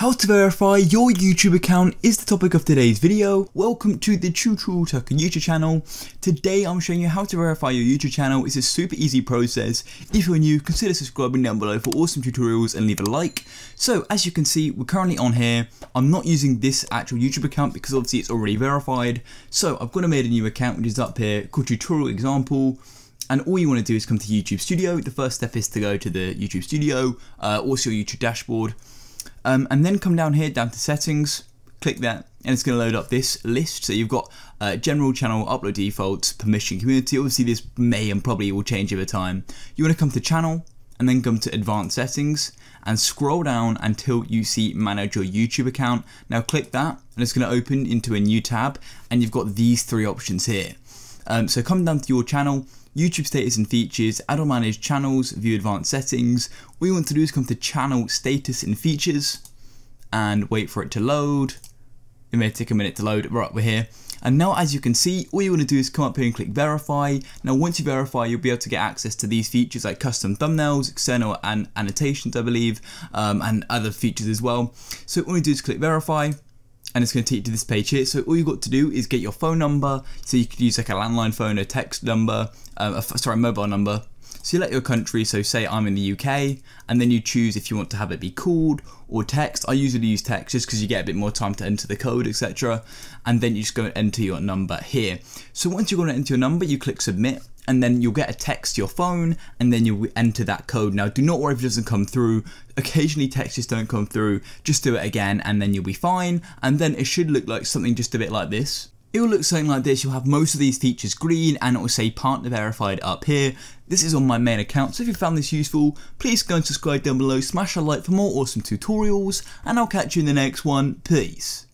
How to verify your YouTube account is the topic of today's video. Welcome to the Tutorial Tucker YouTube channel. Today I'm showing you how to verify your YouTube channel. It's a super easy process. If you're new, consider subscribing down below for awesome tutorials and leave a like. So as you can see, we're currently on here. I'm not using this actual YouTube account because obviously it's already verified. So I've got to made a new account which is up here called Tutorial Example and all you want to do is come to YouTube Studio. The first step is to go to the YouTube Studio, uh, also your YouTube dashboard. Um, and then come down here, down to settings, click that, and it's going to load up this list. So you've got uh, general channel, upload defaults, permission, community. Obviously, this may and probably will change over time. You want to come to channel, and then come to advanced settings, and scroll down until you see manage your YouTube account. Now click that, and it's going to open into a new tab, and you've got these three options here. Um, so come down to your channel, YouTube status and features, add or manage channels, view advanced settings. All you want to do is come to channel status and features and wait for it to load. It may take a minute to load, right, we're here. And now as you can see, all you want to do is come up here and click verify. Now once you verify, you'll be able to get access to these features like custom thumbnails, external and annotations, I believe, um, and other features as well. So all you do is click verify, and it's going to take you to this page here. So all you've got to do is get your phone number. So you could use like a landline phone, a text number, uh, a, sorry, mobile number. So you select your country, so say I'm in the UK, and then you choose if you want to have it be called or text. I usually use text just because you get a bit more time to enter the code, etc. And then you just go and enter your number here. So once you're going to enter your number, you click submit, and then you'll get a text to your phone and then you'll enter that code. Now do not worry if it doesn't come through. Occasionally texts just don't come through. Just do it again and then you'll be fine. And then it should look like something just a bit like this. It will look something like this, you'll have most of these features green and it will say partner verified up here. This is on my main account, so if you found this useful, please go and subscribe down below, smash a like for more awesome tutorials, and I'll catch you in the next one, peace.